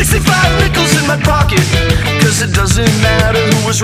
65 nickels in my pocket. Cause it doesn't matter who was